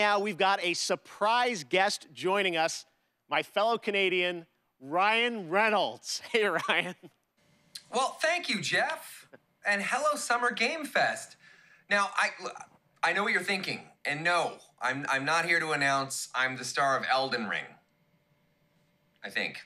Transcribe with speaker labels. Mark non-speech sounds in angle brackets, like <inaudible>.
Speaker 1: now we've got a surprise guest joining us, my fellow Canadian, Ryan Reynolds. <laughs> Hey, Ryan.
Speaker 2: Well, thank you, Jeff. And hello, Summer Game Fest. Now, I, I know what you're thinking. And no, I'm, I'm not here to announce I'm the star of Elden Ring. I think.